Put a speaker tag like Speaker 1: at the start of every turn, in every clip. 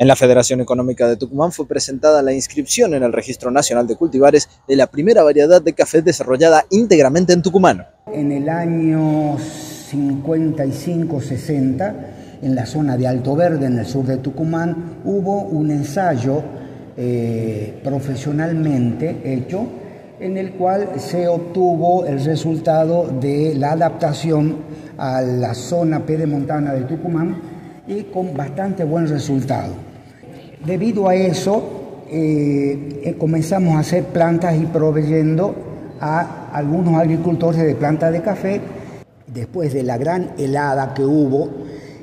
Speaker 1: En la Federación Económica de Tucumán fue presentada la inscripción en el Registro Nacional de Cultivares de la primera variedad de café desarrollada íntegramente en tucumano.
Speaker 2: En el año 55-60, en la zona de Alto Verde, en el sur de Tucumán, hubo un ensayo eh, profesionalmente hecho en el cual se obtuvo el resultado de la adaptación a la zona pedemontana de Tucumán y con bastante buen resultado. Debido a eso, eh, eh, comenzamos a hacer plantas y proveyendo a algunos agricultores de plantas de café. Después de la gran helada que hubo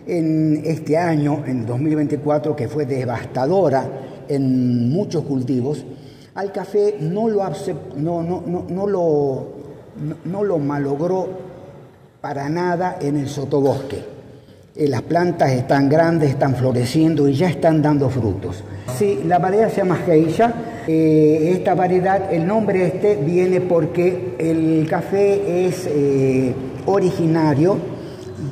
Speaker 2: en este año, en 2024, que fue devastadora en muchos cultivos, al café no lo, no, no, no, lo, no lo malogró para nada en el sotobosque. Eh, las plantas están grandes, están floreciendo y ya están dando frutos. Sí, la variedad se llama Geisha. Eh, esta variedad, el nombre este viene porque el café es eh, originario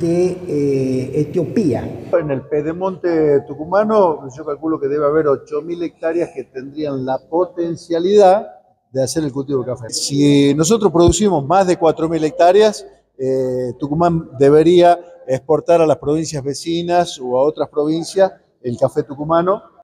Speaker 2: de Etiopía.
Speaker 3: En el pedemonte tucumano yo calculo que debe haber 8.000 hectáreas que tendrían la potencialidad de hacer el cultivo de café. Si nosotros producimos más de 4.000 hectáreas, Tucumán debería exportar a las provincias vecinas o a otras provincias el café tucumano